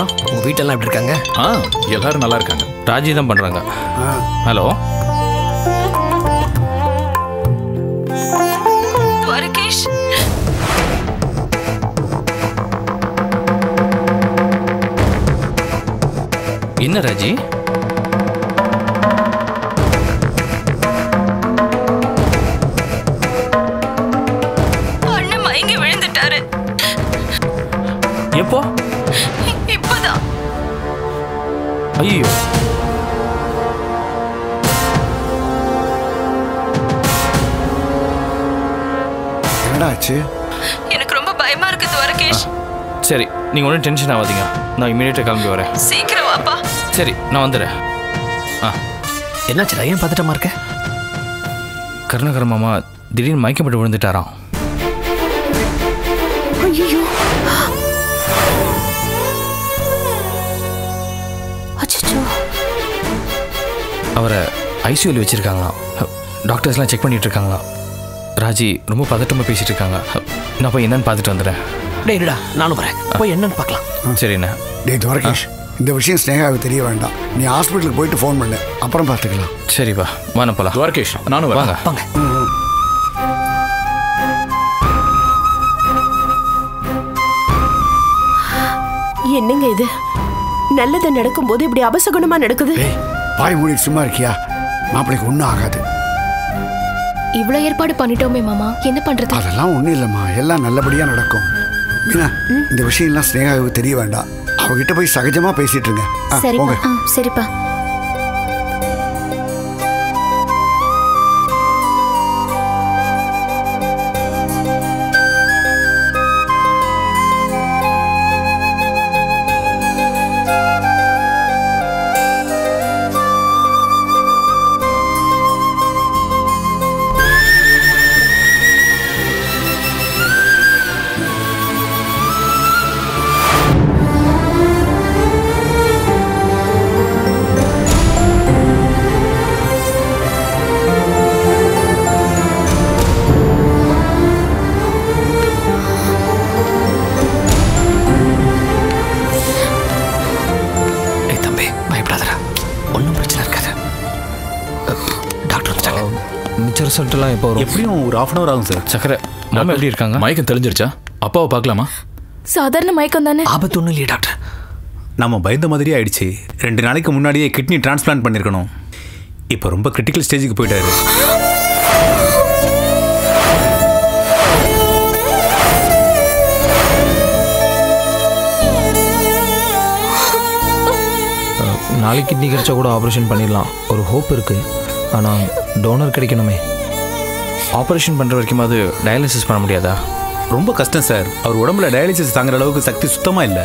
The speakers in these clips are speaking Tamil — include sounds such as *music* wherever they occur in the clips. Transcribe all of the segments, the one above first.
அப்புறம் உங்கள் வீட்டெல்லாம் எப்படி இருக்காங்க? ஆ எல்லாரும் நல்லா இருக்காங்க. ராஜி தான் பண்ணுறாங்க ஹலோ? என்ன ராஜி? ஐயோ. என்னடா ஆச்சு எனக்கு ரொம்ப பயமா இருக்கு துவாரகேஷ். சரி நீங்கள் ஒன்றும் டென்ஷன் ஆகாதீங்க. நான் இமீடியட்டாக கிளம்பி வரேன். சீக்கிரம் வாப்பா. சரி நான் வந்துடுறேன். ஆ. என்னாச்சுடா ஏன் பதட்டமா இருக்க கருணாகர மாமா திடீர்னு மயக்கப்பட்டு விழுந்துட்டாராம். அவரை ஐசியூவில் வச்சுருக்காங்களாம். டாக்டர்ஸ்லாம் செக் பண்ணிட்டு இருக்காங்களாம் ராஜி ரொம்ப பதட்டமாக பேசிட்டு இருக்காங்க நான் போய் என்னன்னு பார்த்துட்டு வந்துடுறேன். டேய் இருடா நானும் வரேன். போய் என்னன்னு பார்க்கலாம். சரிண்ணா டேய் துவரகேஷ் இந்த விஷயம் ஸ்னேகாவுக்கு தெரிய வேண்டாம். நீ ஹாஸ்பிட்டலுக்கு போயிட்டு ஃபோன் பண்ணு. அப்புறம் பார்த்துக்கலாம். சரிப்பா வாங்க போகலாம் துவாரகேஷ் நானும் வாங்க. வாங்க. என்னங்க இது? நல்லது நடக்கும்போது இப்படி அபசகுணமா நடக்குது? டேய் பாய் மூடி சும்மா இருக்கியா? மாப்பிளைக்கு ஒன்றும் ஆகாது. இவ்வளோ ஏற்பாடு பண்ணிட்டோமே மாமா. என்ன பண்றது? அதெல்லாம் ஒன்றும் இல்லைம்மா. எல்லாம் நல்லபடியாக நடக்கும். மீனா இந்த விஷயம்லாம் ஸ்னேகாவுக்கு தெரிய வேண்டாம். அவகிட்ட போய் சகஜமாக பேசிட்டு இருங்க. சரிப்பா. ரிசல்ட்லாம் எப்போ வரும்? எப்படியும் ஒரு ஹாஃப் அன் அவர் ஆகும் சார். சக்கரை மாமா எப்படி இருக்காங்க? மயக்கம் தெளிஞ்சிருச்சா? அப்பாவை பார்க்கலாமா? சாதாரண மயக்கம் தானே ஆபத்து ஒன்றும் இல்லையா டாக்டர். நம்ம பயந்த மாதிரியே ஆயிடுச்சு. ரெண்டு நாளைக்கு முன்னாடியே கிட்னி டிரான்ஸ்பிளான்ட் பண்ணியிருக்கணும் இப்போ ரொம்ப கிரிட்டிக்கல் ஸ்டேஜுக்கு போயிட்டாரு. நாளைக்கு கிட்னி கிடைச்சா கூட ஆப்ரேஷன் பண்ணிடலாம். ஒரு ஹோப் இருக்குது ஆனால் டோனர் கிடைக்கணுமே. ஆப்ரேஷன் பண்ணுற வரைக்கும் அது டயாலிசிஸ் பண்ண முடியாதா? ரொம்ப கஷ்டம் சார் அவர் உடம்புல டயாலிசிஸ் தாங்குற அளவுக்கு சக்தி சுத்தமாக இல்லை.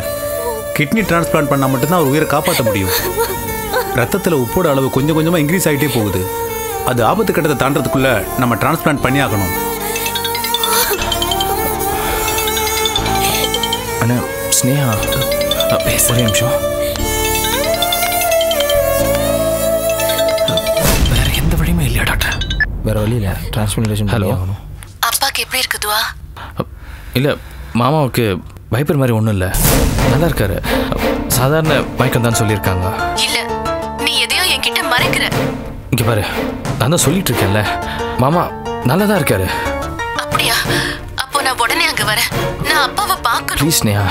கிட்னி டிரான்ஸ்பிளான்ட் பண்ணால் மட்டும்தான் அவர் உயிரை காப்பாற்ற முடியும். ரத்தத்தில் உப்போட அளவு கொஞ்சம் கொஞ்சமாக இன்க்ரீஸ் ஆகிட்டே போகுது. அது ஆபத்து கட்டத்தை தாண்டறதுக்குள்ள நம்ம டிரான்ஸ்பிளான்ட் பண்ணி ஆகணும். அண்ணா ஸ்னேகா ஒரே நிமிஷம். வேறு வழியில் டிரான்ஸ்பிளேஷன் ஆகணும் அப்பாக்கு எப்படி இருக்குதுவா இல்லை மாமாவுக்கு பயப்படுற மாதிரி ஒன்றும் இல்லை. நல்லா இருக்காரு. சாதாரண மயக்கம் தான் சொல்லியிருக்காங்க. இல்ல நீ எதையோ என்கிட்ட மறைக்கிற. இங்கே பாரு நான் தான் சொல்லிட்டு இருக்கேன்ல மாமா நல்லா தான் இருக்காரு. அப்படியா? அப்போ நான் உடனே அங்க வரேன். நான் அப்பாவை பார்க்கணும். ப்ளீஸ் ஸ்னேகா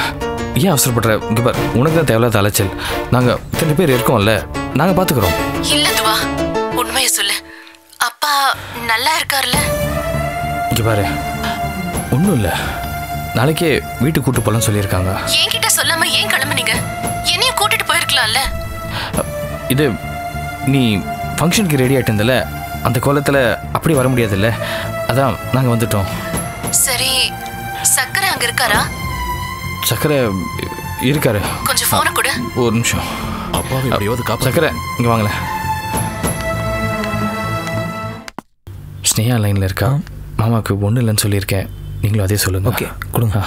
ஏன் அவசரப்படுற? இங்கே பாரு உனக்கு தான் தேவையில்லாத அலைச்சல். நாங்கள் இத்தனை பேர் இருக்கோம்ல நாங்கள் பார்த்துக்குறோம் இல்ல துவா. உண்மையை சொல்லு. நல்லா இருக்கார்ல? இங்கே பாரு. ஒன்றும் இல்லை. நாளைக்கே வீட்டுக்கு கூட்டு போகலான்னு சொல்லியிருக்காங்க. என்கிட்ட சொல்லாம ஏன் கிளம்புனீங்க? என்னையும் கூட்டிட்டு போயிருக்கலாம்ல. இது நீ ஃபங்க்ஷனுக்கு ரெடி ஆகிட்டு இருந்தல அந்த கோலத்தில் அப்படி வர முடியாதுல்ல? அதான் நாங்கள் வந்துட்டோம். சரி சக்கரை அங்க இருக்காரா? சக்கரை இருக்காரு. கொஞ்சம் போனை கொடு. ஒரு நிமிஷம். அப்பாவை எப்படியாவது காப்பா சக்கரை இங்கே வாங்களேன். ஸ்னேகா லைனில் இருக்கா? மாமாவுக்கு ஒன்றும் இல்லைன்னு சொல்லியிருக்கேன். நீங்களும் அதே சொல்லுங்க. ஓகே. கொடுங்க.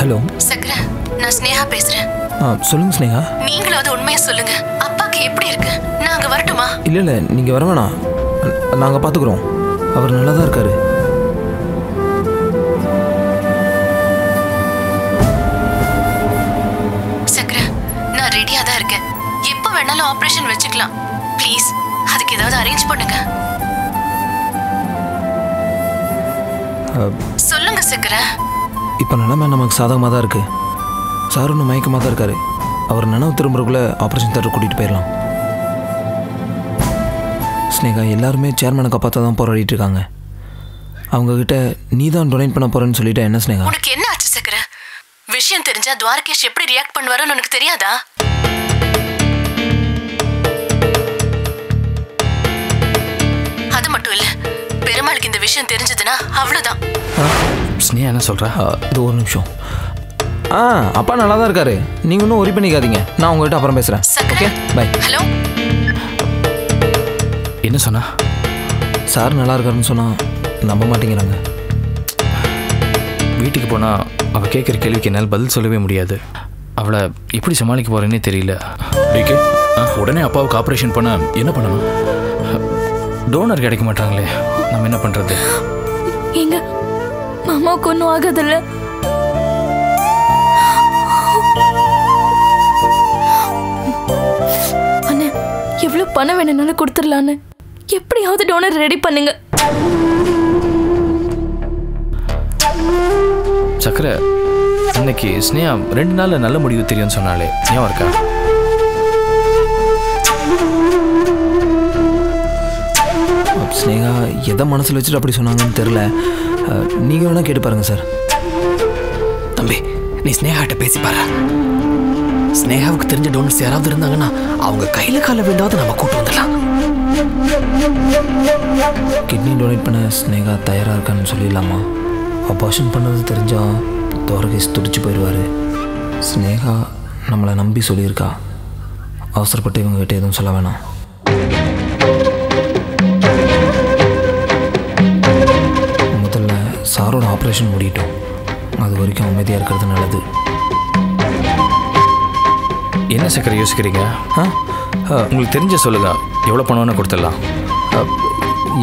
ஹலோ. சக்கரை நான் ஸ்னேகா பேசுறேன். ஆ சொல்லுங்கள் ஸ்னேகா நீங்களாவது உண்மையை சொல்லுங்க. அப்பாக்கு எப்படி இருக்கு? நான் அங்க வரட்டுமா? இல்லை இல்லை நீங்கள் வர வேணாம். நாங்கள் பார்த்துக்குறோம் அவர் நல்லா தான் இருக்காரு. வச்சுக்கலாம் ப்ளீஸ் அதுக்கு ஏதாவது அரேஞ்ச் பண்ணுங்க. சொல்லுங்க சக்கர. இப்போ நிலைமை நமக்கு சாதகமாக தான் இருக்குது சார் ஒன்றும் மயக்கமாக தான் இருக்காரு. அவர் நினைவு திரும்புறக்குள்ளே ஆப்ரேஷன் தேட்டர் கூட்டிகிட்டு போயிடலாம். ஸ்னேகா எல்லாருமே சேர்மனை காப்பாற்ற தான் போராடிட்டு இருக்காங்க. அவங்கக்கிட்ட நீ தான் டொனேட் பண்ண போகிறேன்னு சொல்லிட்டா என்ன ஸ்னேகா? உனக்கு என்ன ஆச்சு சக்கர? விஷயம் தெரிஞ்சா துவாரகேஷ் எப்படி ரியாக்ட் பண்ணுவாருன்னு உனக்கு தெரியாதா? மட்டும் இல்ல பெருமாளுக்கு இந்த விஷயம் தெரிஞ்சதுன்னா அவ்வளவுதான். ஸ்னேகா என்ன சொல்கிறா ஆ, இது ஒரு நிமிஷம். ஆ அப்பா நல்லா தான் இருக்காரு. நீங்கள் ஒன்றும் ஒரி பண்ணிக்காதீங்க. நான் உங்ககிட்ட அப்புறம் சக்கர? ஓகே பை ஹலோ என்ன சொன்னா? சார் நல்லா இருக்காருன்னு சொன்னால் நம்ப மாட்டேங்கிறாங்க. வீட்டுக்கு போனால் அவள் கேட்குற கேள்விக்கு என்னால் பதில் சொல்லவே முடியாது. அவளை எப்படி சமாளிக்க போகிறேன்னே தெரியல. உடனே அப்பாவுக்கு ஆபரேஷன் பண்ண என்ன பண்ணணும்? டோனர் கிடைக்க மாட்டாங்களே. நம்ம என்ன பண்ணுறது எங்க மாமாவுக்கு ஒன்றும் ஆகாதுல்ல? அண்ணே எவ்வளோ பணம் வேணும்னாலும் கொடுத்துடலான்னு எப்படியாவது டோனர் ரெடி பண்ணுங்க. சக்கரை இன்னைக்கு ஸ்னேகா ரெண்டு நாளில் நல்ல முடிவு தெரியும்னு சொன்னாலே. ஞாபகம் இருக்கா? ஸ்னேகா எதை மனசில் வச்சுட்டு அப்படி சொன்னாங்கன்னு தெரில நீங்கள் வேணால் கேட்டு பாருங்கள் சார். தம்பி நீ ஸ்னேகாட்ட பேசி பாரு. ஸ்னேகாவுக்கு தெரிஞ்ச டோனர்ஸ் யாராவது இருந்தாங்கன்னா அவங்க கையில் காலை வேண்டாவது நம்ம கூட்டு வந்துடலாம். கிட்னி டொனேட் பண்ண ஸ்னேகா தயாராக இருக்கான்னு சொல்லிடலாமா? அபார்ஷன் பண்ணது தெரிஞ்சால் துவரகேஷ் துடிச்சு போயிடுவார். ஸ்னேகா நம்மளை நம்பி சொல்லியிருக்கா. அவசரப்பட்டு இவங்ககிட்ட எதுவும் சொல்ல வேணாம். சாரோட ஆப்ரேஷன் முடியட்டும் அது வரைக்கும் அமைதியாக இருக்கிறது நல்லது. என்ன சக்கரை யோசிக்கிறீங்க? ஆ? ஆ, உங்களுக்கு தெரிஞ்ச சொல்லுங்க எவ்வளோ பணம் வேணா கொடுத்துடலாம்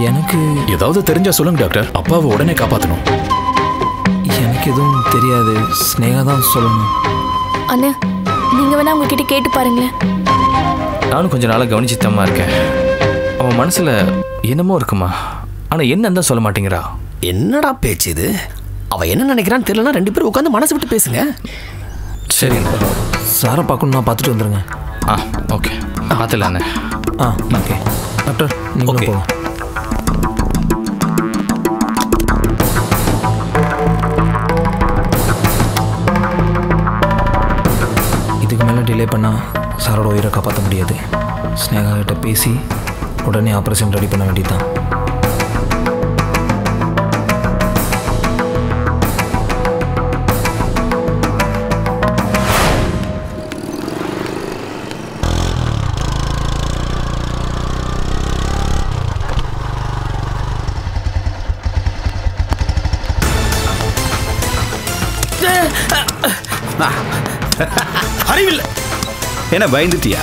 எனக்கு ஏதாவது தெரிஞ்சா சொல்லுங்க டாக்டர். அப்பாவை உடனே காப்பாற்றணும் எனக்கு எதுவும் தெரியாது. ஸ்னேகா தான் சொல்லணும். அண்ணே நீங்க வேணா உங்ககிட்ட கேட்டு பாருங்களேன். நானும் கொஞ்ச நாளாக கவனிச்சுத்தமா இருக்கேன். அவன் மனசில் என்னமோ இருக்குமா? ஆனால் என்னன்னு தான் சொல்ல மாட்டேங்கிறா. என்னடா பேச்சு இது? அவ என்ன நினைக்கிறான்னு தெரியலனா ரெண்டு பேரும் உட்காந்து மனசு விட்டு பேசுங்க. சரி சாரை பார்க்கணுன்னா பார்த்துட்டு வந்துருங்க. ஆ ஓகே. பார்த்துலாண்ணே ஆ ஓகே. Doctor Okay. போங்க. இதுக்கு மேலே டிலே பண்ணால் சாரோட உயிரை காப்பாற்ற முடியாது. ஸ்னேகா கிட்ட பேசி உடனே ஆப்ரேஷன் ரெடி பண்ண வேண்டியதுதான். அறிவில்ல. என்ன பயந்துட்டியா?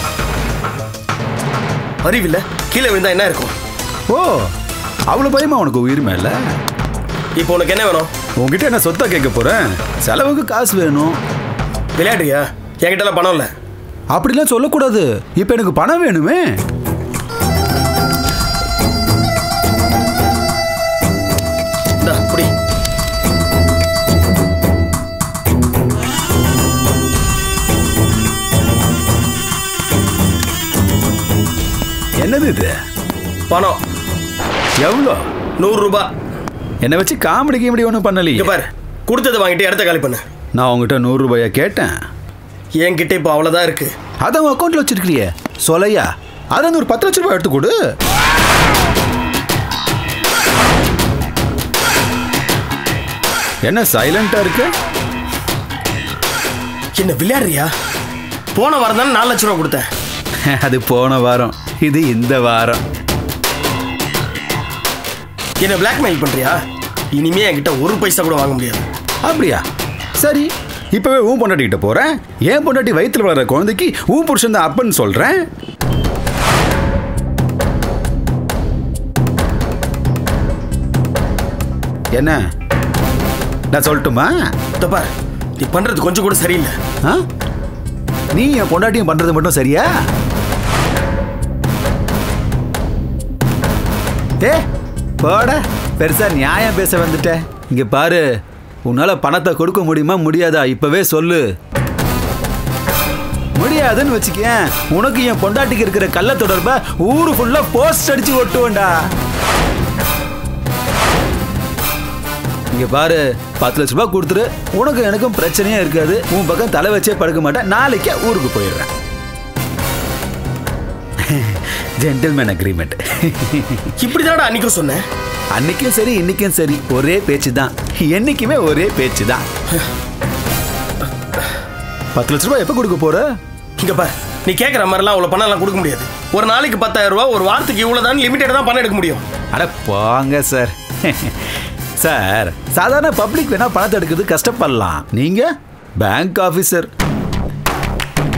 அறிவில்ல. கீழே விழுந்தா என்ன இருக்கும்? ஓ அவ்வளோ பயமா உனக்கு உயிர் மேல? இப்போ உனக்கு என்ன வேணும்? உன்கிட்ட என்ன சொத்தா கேட்க போறேன்? செலவுக்கு காசு வேணும். விளையாடுறியா? என்கிட்டலாம் பணம் இல்லை. அப்படிலாம் சொல்லக்கூடாது. இப்போ எனக்கு பணம் வேணுமே. என்னது இது? பணம். எவ்வளோ? நூறு ரூபாய் என்னை வச்சு காமெடி கீமெடி ஒன்றும் பண்ணலையே. பாரு. கொடுத்ததை வாங்கிட்டு இடத்த காலி பண்ணு. நான் உங்ககிட்ட நூறு ரூபாயா கேட்டேன். என்கிட்ட இப்போ அவ்வளோதான் இருக்கு. அதை உன் அக்கௌண்ட்டில் வச்சிருக்கிறியே. சொலையா அதை ஒரு பத்து லட்ச ரூபாய் எடுத்து கொடு. என்ன சைலண்டா இருக்கு? என்ன விளையாடுறியா? போன வாரம் தானே நாலு லட்ச ரூபா கொடுத்தேன். *laughs* அது போன வாரம். இது இந்த வாரம். என்ன பிளாக்மெயில் பண்றியா? இனிமே என்கிட்ட ஒரு பைசா கூட வாங்க முடியாது. அப்படியா? சரி இப்பவே உன் பொண்டாட்டிகிட்ட போறேன். ஏன் பொண்டாட்டி வயித்துல வளர குழந்தைக்கு உன் புருஷன் தான் அப்பன்னு சொல்றேன். என்ன? நான் சொல்லட்டுமா? தப்பா நீ பண்றது கொஞ்சம் கூட சரியில்லை. நீ என் பொண்டாட்டியும் பண்றது மட்டும் சரியா? ஏ போட. பெருசா நியாயம் பேச வந்துட்டேன் இங்க பாரு உன்னால பணத்தை கொடுக்க முடியுமா முடியாதா? இப்பவே சொல்லு. முடியாதுன்னு வச்சுக்கேன் உனக்கு என் பொண்டாட்டிக்கு இருக்கிற கள்ள தொடர்பை ஊரு ஃபுல்லா போஸ்ட் அடிச்சு ஒட்டுவேண்டா இங்க பாரு பத்து லட்ச ரூபாய் கொடுத்துரு. உனக்கு எனக்கும் பிரச்சனையே இருக்காது. உன் பக்கம் தலை வச்சே படுக்க மாட்டேன். நாளைக்கே ஊருக்கு போயிடுறேன். ஜென்டில்மேன் அக்ரிமெண்ட் இப்படிதான்டா அன்னைக்கும் சொன்னேன் அன்னைக்கும் சரி இன்னைக்கும் சரி. ஒரே பேச்சு தான் என்னைக்குமே ஒரே பேச்சு தான் பத்து லட்ச ரூபாய் எப்போ கொடுக்க போற? இங்க பாரு நீ கேட்குற மாதிரிலாம் அவ்வளோ பணம் எல்லாம் கொடுக்க முடியாது. ஒரு நாளைக்கு பத்தாயிரம் ரூபா ஒரு வாரத்துக்கு இவ்வளோ தான் லிமிட்டட் தான் பணம் எடுக்க முடியும். அட போங்க சார். சார் சாதாரண பப்ளிக் வேணா பணத்தை எடுக்கிறது கஷ்டப்படலாம். நீங்க? பேங்க் ஆபீசர்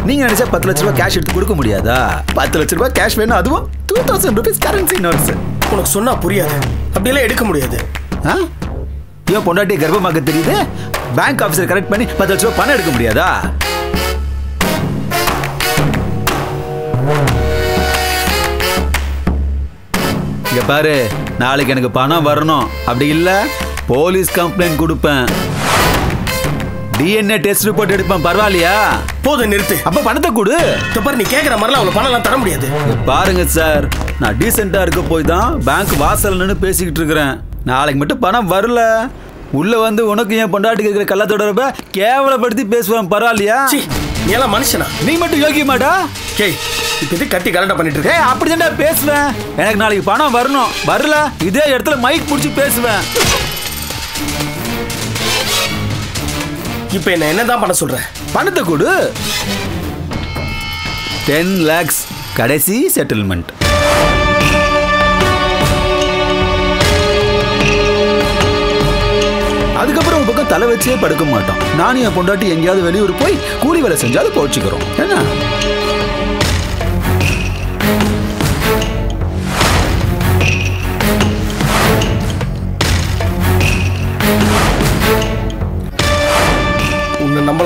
நீங்க நினைச்சா பத்து லட்ச ரூபாய் கேஷ் எடுத்து கொடுக்க முடியாதா? பத்து லட்ச ரூபாய் கேஷ் வேணும் அதுவும் two thousand rupees currency notes உனக்கு சொன்னா புரியாது. அப்படியெல்லாம் எடுக்க முடியாது. ஏன் பொண்டாட்டி கர்ப்பமாக்க தெரியுது? பேங்க் ஆஃபீஸர் கரெக்ட் பண்ணி பத்து லட்ச ரூபாய் பணம் எடுக்க முடியாதா? இங்க பாரு நாளைக்கு எனக்கு பணம் வரணும். அப்படி இல்ல போலீஸ் கம்ப்ளைண்ட் கொடுப்பேன். டிஎன்ஏ டெஸ்ட் ரிப்போர்ட் எடுப்பேன் பரவாயில்லையா? போதும் நிறுத்து. அப்ப பணத்தை கொடு. பாரு நீ கேட்குற மாதிரிலாம் அவ்வளோ பணம் எல்லாம் தர முடியாது. பாருங்க சார். நான் டீசெண்டா இருக்க போய் தான் பேங்க் வாசல் நின்று பேசிக்கிட்டு இருக்கிறேன். நாளைக்கு மட்டும் பணம் வரல. உள்ள வந்து உனக்கு என் பொண்டாட்டிக்கு இருக்கிற கள்ள தொடர்பை கேவலப்படுத்தி பேசுவேன் பரவாயில்லையா? நீ எல்லாம் மனுஷனா? நீ மட்டும் யோகிய மாட்டா? கேய் இப்போ கட்டி கரெக்டாக பண்ணிட்டு இருக்க? ஏய் அப்படி பேசுவேன். எனக்கு நாளைக்கு பணம் வரணும். வரல இதே இடத்துல மைக் பிடிச்சி பேசுவேன். இப்போ என்ன என்ன தான் பண்ண சொல்கிறேன் பணத்தை கொடு. டென் லேக்ஸ் கடைசி செட்டில்மெண்ட் அதுக்கப்புறம் உன் பக்கம் தலை வச்சே படுக்க மாட்டோம் நானும் என் பொண்டாட்டி எங்கேயாவது வெளியூர் போய் கூலி வேலை செஞ்சாது போச்சுக்கிறோம். என்ன?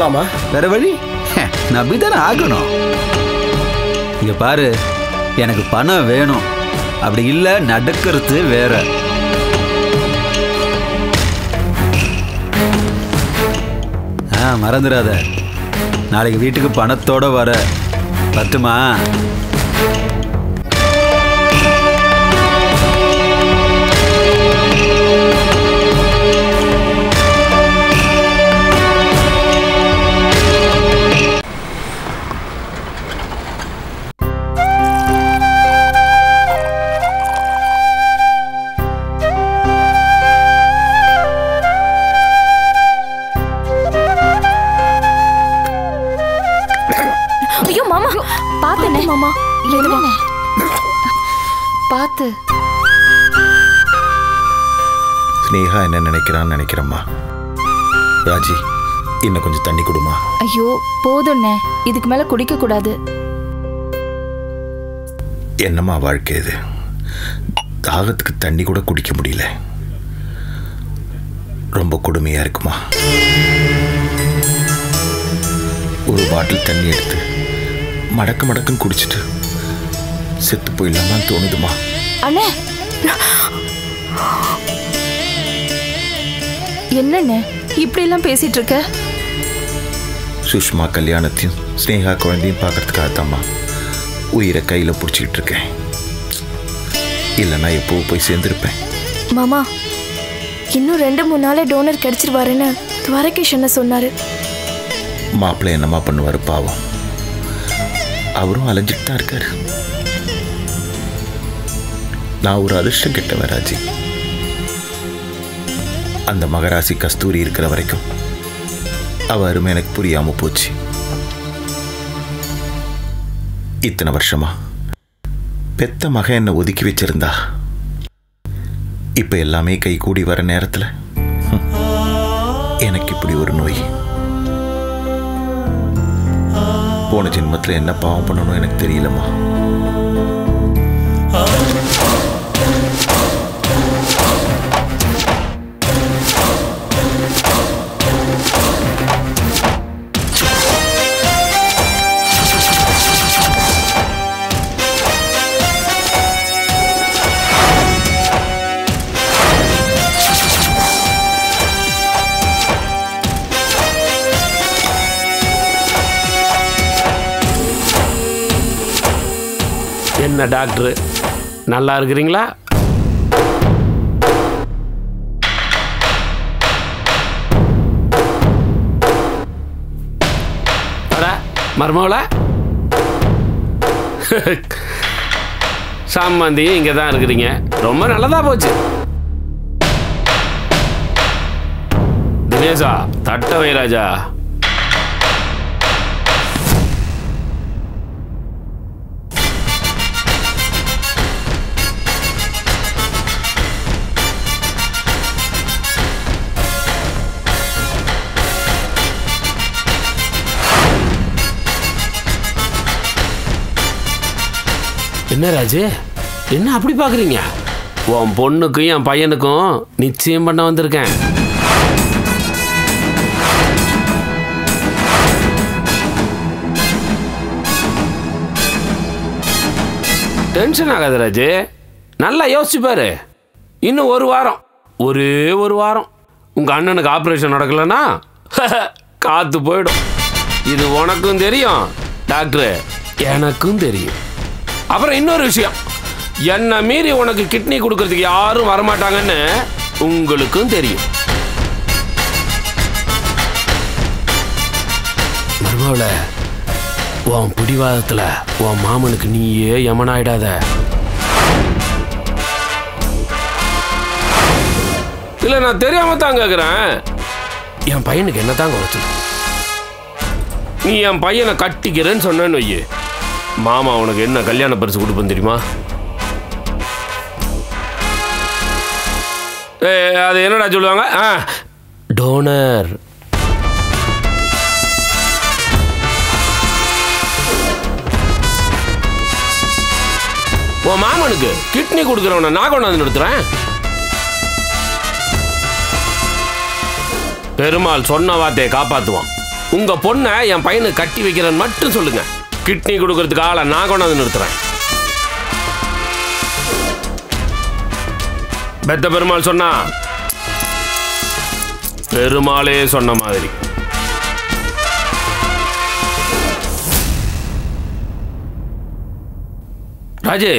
நம்பலாமா வேற வழி? நம்பிதானே ஆகணும்? இங்க பாரு எனக்கு பணம் வேணும். அப்படி இல்ல நடக்கிறது வேற. ஆ மறந்துடாத. நாளைக்கு வீட்டுக்கு பணத்தோட வர. பத்துமா? மாமா. என்னண்ணே? பார்த்து. ஸ்னேகா என்ன நினைக்கிறான்னு நினைக்கிறம்மா. ராஜி இன்னும் கொஞ்சம் தண்ணி கொடுமா. ஐயோ போதும்ண்ணே. இதுக்கு மேல குடிக்க கூடாது என்னம்மா வாழ்க்கை இது? தாகத்துக்கு தண்ணி கூட குடிக்க முடியல. ரொம்ப கொடுமையா இருக்குமா? ஒரு பாட்டில் தண்ணி எடுத்து மடக்கு மடக்குன்னு குடிச்சிட்டு செத்து போயிடலாமான்னு தோணுதுமா? அண்ணே. என்னண்ணே இப்படி எல்லாம் பேசிட்டு இருக்க சுஷ்மா கல்யாணத்தையும் ஸ்னேகா குழந்தையும் பார்க்கறதுக்காக தாம்மா உயிரை கையில் பிடிச்சிக்கிட்டு இருக்கேன் இல்லைன்னா எப்போ போய் சேர்ந்துருப்பேன். மாமா இன்னும் ரெண்டு மூணு நாளே டோனர் கிடைச்சிருவாருன்னு துவாரகேஷ் என்ன சொன்னாரு. மாப்பிள்ளை என்னம்மா பண்ணுவார் பாவம். அவரும் அலைஞ்சிட்டு தான் இருக்காரு. நான் ஒரு அதிர்ஷ்டம் கெட்டவன் ராஜி. அந்த மகராசி கஸ்தூரி இருக்கிற வரைக்கும் அவ அருமை எனக்கு புரியாம போச்சு. இத்தனை வருஷமா பெத்த மகன் என்னை ஒதுக்கி வச்சிருந்தா? இப்ப எல்லாமே கை கூடி வர நேரத்துல எனக்கு இப்படி ஒரு நோய். போன ஜென்மத்தில் என்ன பாவம் பண்ணணும் எனக்கு தெரியலம்மா. என்ன டாக்டர்? நல்லா இருக்கிறீங்களா? அடா மருமகள? சாமந்தியும் இங்கே தான் இருக்கிறீங்க. ரொம்ப நல்லதாக போச்சு. தினேஷா தட்ட வைராஜா என்ன ராஜு? என்ன அப்படி பார்க்குறீங்க? உன் பொண்ணுக்கும் என் பையனுக்கும் நிச்சயம் பண்ண வந்திருக்கேன். டென்ஷன் ஆகாது ராஜு. நல்லா யோசிச்சுப்பாரு இன்னும் ஒரு வாரம். ஒரே ஒரு வாரம். உங்க அண்ணனுக்கு ஆப்ரேஷன் நடக்கலன்னா *laughs* காத்து போயிடும். இது உனக்கும் தெரியும் டாக்டர். எனக்கும் தெரியும். அப்புறம் இன்னொரு விஷயம். என்னை மீறி உனக்கு கிட்னி கொடுக்கறதுக்கு யாரும் வரமாட்டாங்கன்னு உங்களுக்கும் தெரியும். மருமவள உன் பிடிவாதத்துல உன் மாமனுக்கு நீயே யமனாயிடாத. இல்ல நான் தெரியாம தான் கேக்குறேன். என் பையனுக்கு என்ன தான் குறைச்சல்? நீ என் பையனை கட்டிக்கிறேன்னு சொன்னேன்னு வையே. மாமா உனக்கு என்ன கல்யாண பரிசு கொடுப்பேன் தெரியுமா? ஏ அது என்னடா சொல்லுவாங்க? ஆ. டோனர் உன் மாமனுக்கு கிட்னி கொடுக்குறவன நான் கொண்டாந்து நிறுத்துறேன் பெருமாள் சொன்ன வார்த்தையை காப்பாற்றுவான் உங்கள் பொண்ணை என் பையனுக்கு கட்டி வைக்கிறேன்னு மட்டும் சொல்லுங்க. கிட்னி கொடுக்கறதுக்கு ஆளை நான் கொண்டாந்து நிறுத்துறேன். பெத்த பெருமாள் சொன்னா பெருமாளே சொன்ன மாதிரி. ராஜு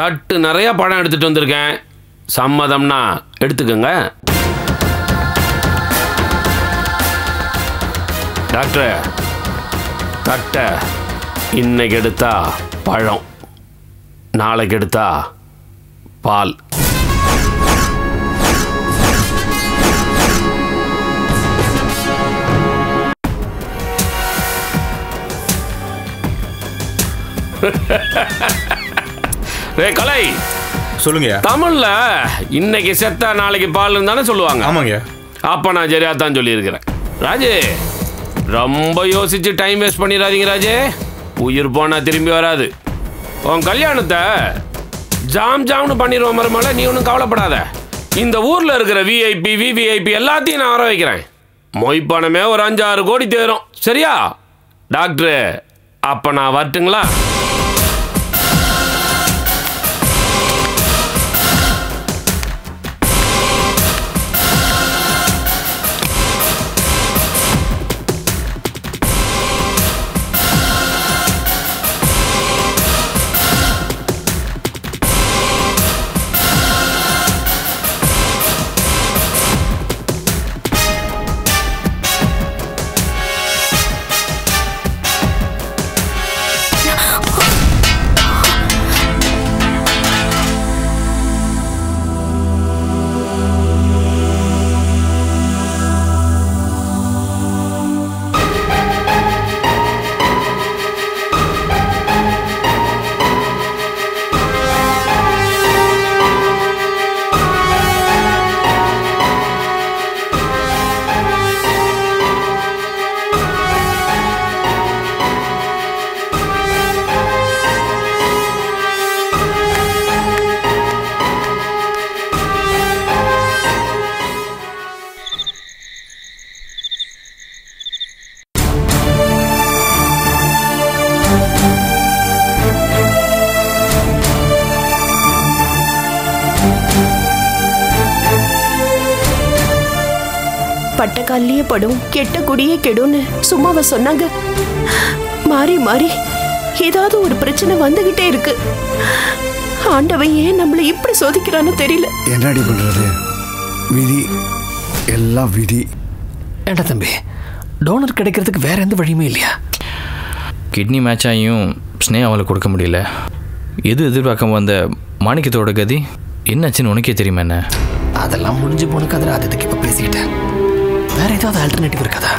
தட்டு நிறைய படம் எடுத்துட்டு வந்திருக்கேன். சம்மதம்னா எடுத்துக்கோங்க. டாக்டர் தட்டை இன்னைக்கு எடுத்தா பழம் நாளைக்கு எடுத்தா பால். *laughs* ரே கலை. சொல்லுங்க. தமிழ்ல இன்னைக்கு செத்தா நாளைக்கு பால் தானே சொல்லுவாங்க. ஆமாங்க. அப்ப நான் சரியா தான் சொல்லியிருக்கிறேன். ராஜே ரொம்ப யோசிச்சு டைம் வேஸ்ட் பண்ணிடாதீங்க ராஜே. உயிர் போனால் திரும்பி வராது. உன் கல்யாணத்தை ஜாம் ஜாம்னு பண்ணிடுவோம் மருமலை நீ ஒன்றும் கவலைப்படாத. இந்த ஊரில் இருக்கிற விஐபி விவிஐபி எல்லாத்தையும் நான் வர வைக்கிறேன். மொய் ஒரு அஞ்சாறு கோடி தேரும். சரியா? டாக்டரு அப்போ நான் வரட்டுங்களா? காலிலேயே படும் கெட்ட குடியே கெடும்னு சும்மாவ சொன்னாங்க. மாறி மாறி ஏதாவது ஒரு பிரச்சனை வந்துகிட்டே இருக்கு. ஆண்டவன் ஏன் நம்மளை இப்படி சோதிக்கிறான்னு தெரியல. என்னடி பண்றது? விதி எல்லாம் விதி. ஏண்டா தம்பி டோனர் கிடைக்கிறதுக்கு வேற எந்த வழியுமே இல்லையா? கிட்னி மேட்ச் ஆகியும் ஸ்னேகா அவளுக்கு கொடுக்க முடியல. எது எதிர்பார்க்காம வந்த மாணிக்கத்தோட கதி? என்னாச்சுன்னு உனக்கே தெரியுமா என்ன? அதெல்லாம் முடிஞ்சு போன கதை அது இதுக்கு இப்போ பேசிக்கிட்டேன். வேற ஏதாவது ஆல்டர்னேட்டிவ் இருக்காதா?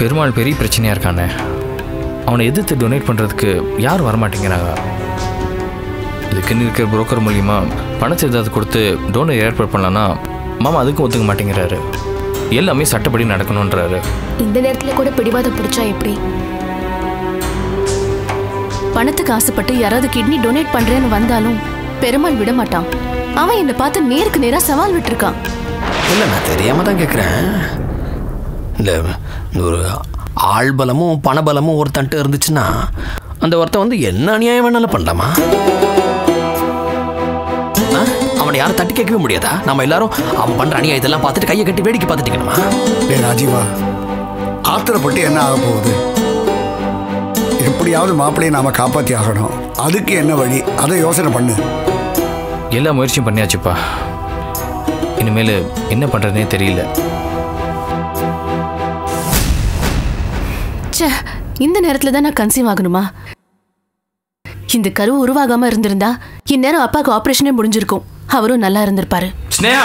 பெருமாள் பெரிய பிரச்சனையாக இருக்கானே. அவனை எதிர்த்து டொனேட் பண்ணுறதுக்கு யாரும் வரமாட்டேங்கிறாங்க. இதுக்குன்னு இருக்கிற புரோக்கர் மூலியமா பணத்தை ஏதாவது கொடுத்து டோனர் ஏற்பாடு பண்ணலான்னா மாமா அதுக்கும் ஒத்துக்க மாட்டேங்கிறாரு. எல்லாமே சட்டப்படி நடக்கணுன்றாரு இந்த நேரத்துல கூட பிடிவாதம் பிடிச்சா எப்படி? பணத்துக்கு ஆசைப்பட்டு யாராவது கிட்னி டொனேட் பண்றேன்னு வந்தாலும் பெருமாள் விட மாட்டான் அவன் என்னை பார்த்து நேருக்கு நேரா சவால் விட்டுருக்கான். இல்லை நான் தெரியாம தான் கேட்குறேன் இந்த ஒரு ஆள் பலமும் பணபலமும் ஒருத்தன்ட்டு இருந்துச்சுன்னா அந்த ஒருத்தன் வந்து என்ன அநியாயம் வேணாலும் பண்ணலாமா? ஆ? அவனை யாரும் தட்டி கேட்கவே முடியாதா? நம்ம எல்லாரும் அவன் பண்ற அநியாயத்தெல்லாம் பார்த்துட்டு கையை கட்டி வேடிக்கை பார்த்துட்டு இருக்கணுமா? டே ராஜீவா ஆத்திரப்பட்டு என்ன ஆக போகுது? எப்படியாவது மாப்பிள்ளையை நாம காப்பாற்றி ஆகணும். அதுக்கு என்ன வழி? அதை யோசனை பண்ணு. எல்லா முயற்சியும் பண்ணியாச்சுப்பா. இனிமேல் என்ன பண்ணுறதுனே தெரியல. ச்சே இந்த நேரத்துல தான் நான் கன்சீவ் ஆகணுமா? இந்த கரு உருவாகாம இருந்திருந்தா இந்நேரம் அப்பாவுக்கு ஆபரேஷனே முடிஞ்சிருக்கும். அவரும் நல்லா இருந்திருப்பாரு. ஸ்னேகா!